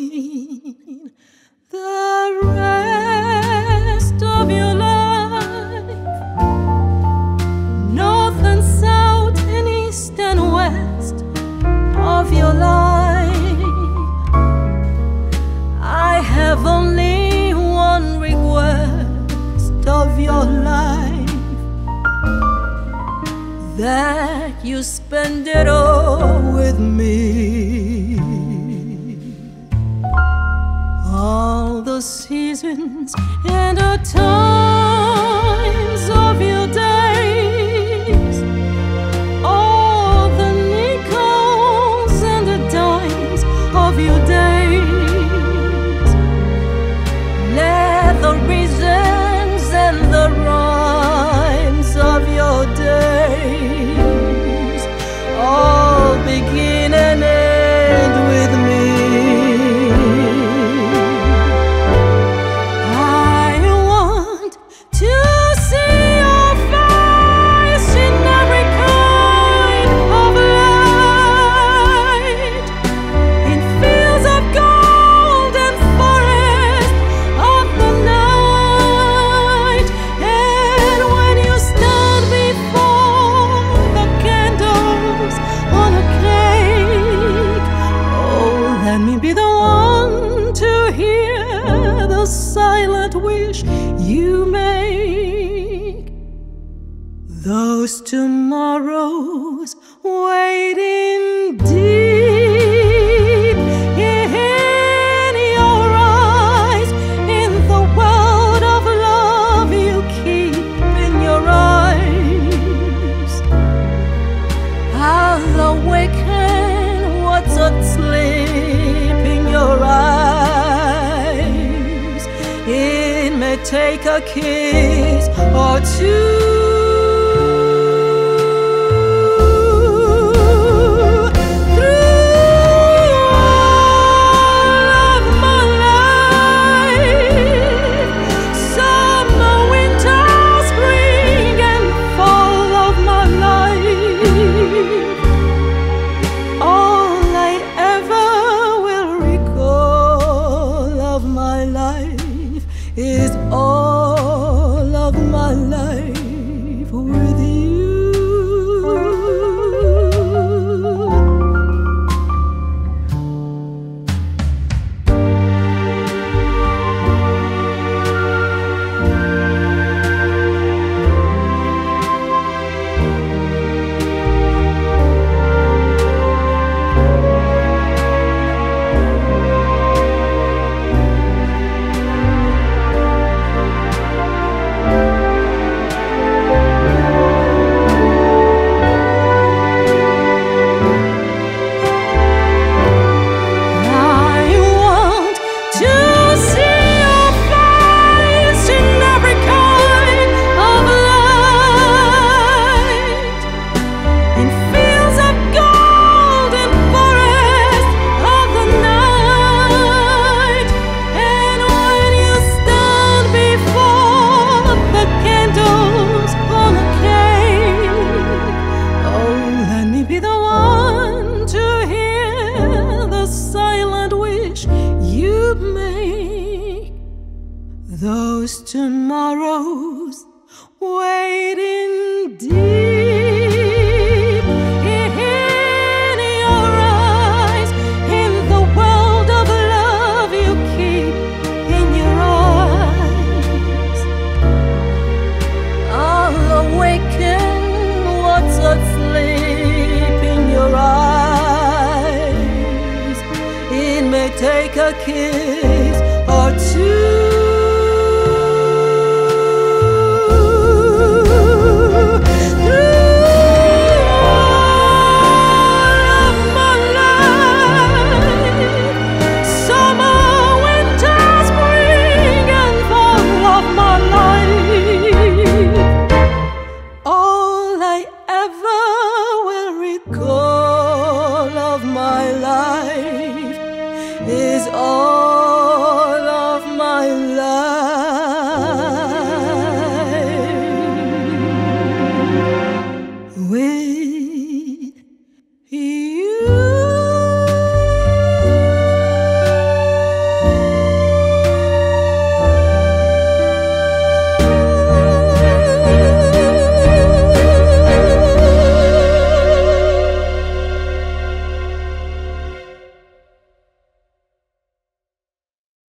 mine the rest of your life, north and south and east and west of your life. I have only one request of your life that you spend it all with me. seasons and a time. wish you make. Those tomorrows waiting deep. take a kiss or two. Those tomorrows waiting deep in your eyes. In the world of love you keep in your eyes. I'll awaken what's asleep in your eyes. It may take a kiss or two. He